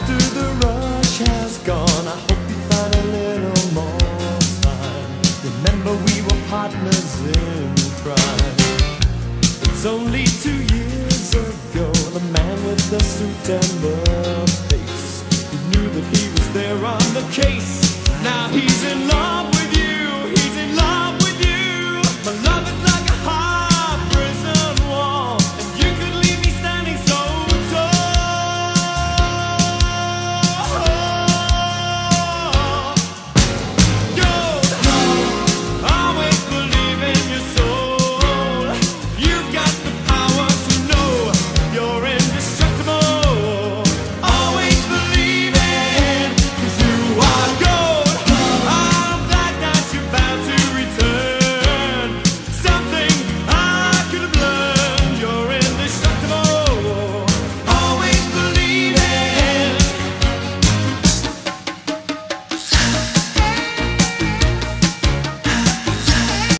After the rush has gone I hope find a little more time Remember we were partners in crime. It's only two years ago The man with the suit and the face knew that he was there on the case. Now he